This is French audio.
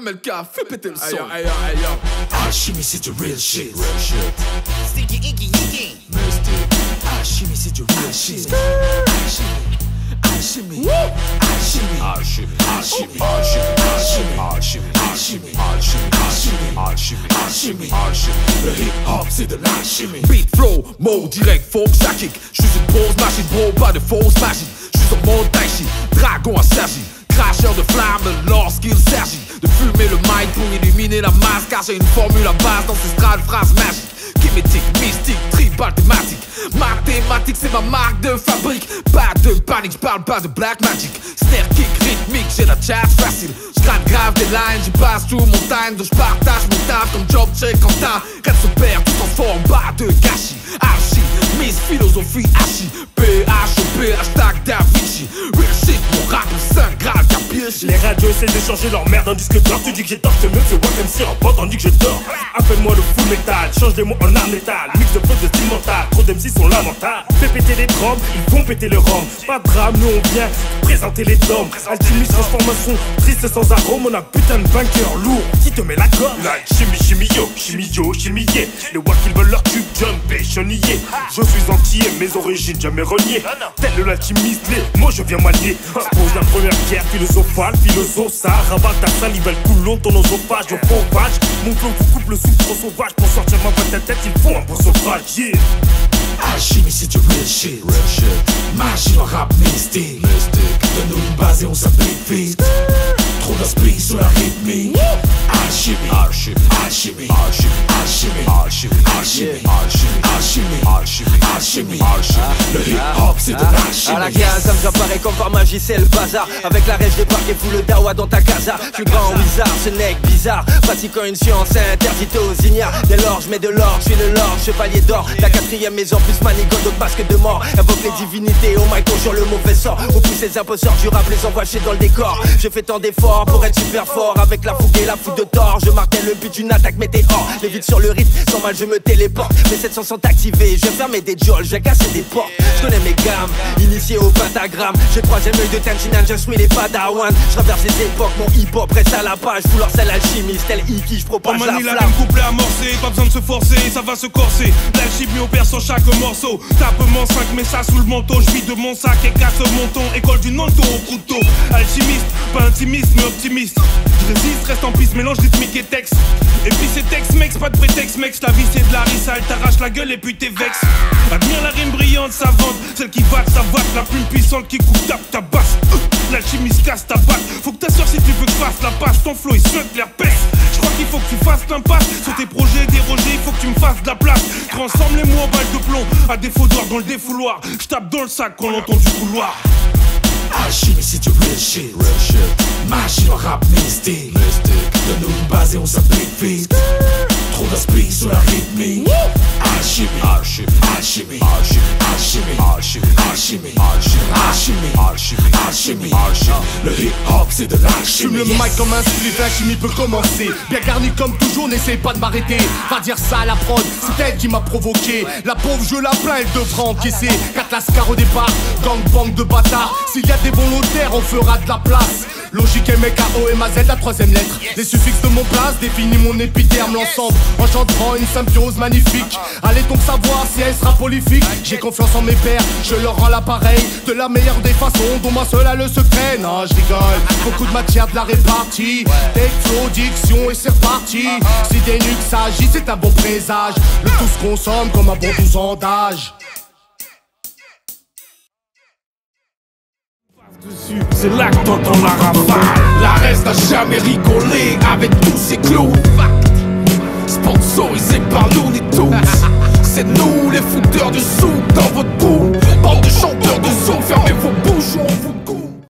MLK, fais péter le son. Aïe, aïe, aïe, aïe. Alchimie, c'est du real shit. Real shit. Sticky icky icky. Mystic. Alchimie, c'est du real shit. Alchimie. Alchimie. Alchimie. Alchimie. Alchimie. Alchimie. Alchimie. Alchimie. Alchimie. Alchimie. Alchimie. Alchimie. Le hip-hop, c'est de l'alchimie. Beat, flow, mot direct, que ça kick. J'suis une grosse machine, bro, pas de fausse magie. J'suis sur mon tai chi, dragon à Sergi. Cracheur de flammes lorsqu'il illuminer la masse. Car j'ai une formule à base d'ancestrales phrases magiques. Kémétique, mystique, tribal thématique. Mathématique, c'est ma marque de fabrique. Pas de panique, j'parle pas de black magic. Snare kick rythmique, j'ai la chat facile. J'gratte grave des lines, j'y passe tout mon time. Donc j'partage mon taf comme job check en tas. Reste se perd, tout en forme, bas de gâchis. Archie, Miss Philosophie, Hachi. P-H-O-P, hashtag Les radios essaient de changer leur merde en disque d'or. Tu dis que j'ai tort, je mieux que Wack MC en tandis que je dors. Appelle-moi le full metal, change les mots en art métal. Mix de flow de style mental, trop d'MC sont lamentables Fais péter les drums, ils vont péter le rhum. Pas de drame, nous on vient présenter les tomes Alchimie, transformation, triste sans arôme. On a putain de vainqueur lourd, qui te met la gomme? La chimie, chimie yo, chimie Les Wack ils veulent leur cube, Je suis entier, mes origines jamais reniées Tel l'alchimiste, les mots je viens m'allier Pose la première pierre philosophale, philosophe ça Rabat ta salive, elle coule long ton oesophage Au pompage, mon flow vous coupe le souffle trop sauvage Pour sortir ma boîte à tête, il faut un bon sauvage yeah. Alchimie, c'est du real shit. Real shit. Magie en rap mystique. Mystique. Donne-nous une base et on s'applique vite. Trop d'inspi sur la rythmique. C'est de À la case, ça me j'apparais comme par magie, c'est le bazar. Avec la rêve, je débarque et fous le dawa dans ta casa. Je suis grand wizard, ce nec bizarre. Pratiquant une science interdite aux ignares. Dès lors, je mets de l'or, je suis le lord, chevalier d'or. La quatrième maison, plus manigot d'autres masques de mort. Invoque les divinités, au mic, sur le mauvais sort. Au plus, ces imposteurs du rap, les envoie dans le décor. Je fais tant d'efforts pour être super fort. Avec la fougue et la de tort, je martèle le but d'une attaque météore. Les vides sur le rythme, sans mal, je me téléporte. Mes 700 sont activés, je vais fermer des jolls, je vais casser des portes. Je connais mes gammes, initié au pentagramme. J'ai troisième œil de Tenchinan, je suis les padawan. Je traverse les époques, mon hip-hop reste à la page. Vouloir c'est l'alchimiste, tel Iki, je propage la flamme. même couplet amorcé, pas besoin de se forcer, ça va se corser. L'alchimie opère sur chaque morceau. Tape mon 5, mets ça sous le manteau. Je vis de mon sac et casse mon ton. École du non au couteau. Alchimiste, pas intimiste, mais optimiste. Je résiste, reste en piste, mélange et puis c'est texte, mec, pas de prétexte, mec. La vie c'est de la rissa, elle t'arrache la gueule et puis t'es vex. Admire la rime brillante, savante, celle qui va sa vague, la plus puissante qui coupe tape ta basse. Euh, L'alchimie se casse ta batte. Faut que t'assures si tu veux que fasse la passe. Ton flow il suinte l'air peste. Je crois qu'il faut que tu fasses l'impasse sur tes projets dérogés. Il faut que tu me fasses de la place. Transforme les mots en balles de plomb. À défaut d'or dans le défouloir. Je tape dans le sac quand l'entend du couloir. Alchimie, c'est du real shit. Real shit. En rap mystique. Mystique. Donne-nous une base et on s'applique vite. Trop d'inspi sur la rythmique. Le hip-hop, c'est de Fume l'alchimie. le mic comme un spliff, la chimie peut commencer. Bien garni comme toujours, n'essaye pas de m'arrêter. Va dire ça à la prod, c'est elle qui m'a provoqué. La pauvre, je la plains, elle devra encaisser. 4 lascars au départ, gangbang de bâtards. S'il y a des volontaires, on fera de la place. Logique M-K-O M A Z, la troisième lettre. Les suffixes de mon place définissent mon épiderme, l'ensemble. Engendrant une symbiose magnifique. Allez donc savoir si elle sera prolifique. J'ai confiance en mes pères, je leur rends l'appareil. De la meilleure des façons, dont moi seul a le secret. Non, je rigole. Beaucoup de matière de la répartie. Flow, diction, et c'est reparti. Si des nuques s'agit, c'est un bon présage. Le tout se consomme comme un bon 12 ans d'âge. C'est là que t'entends la rafale. La reste n'a jamais rigolé avec tous ces clous. Sponsorisé par Looney Tunes. C'est nous les fouteurs de sous dans votre boue. Bande de chanteurs de son, fermez vos bouches ou on vous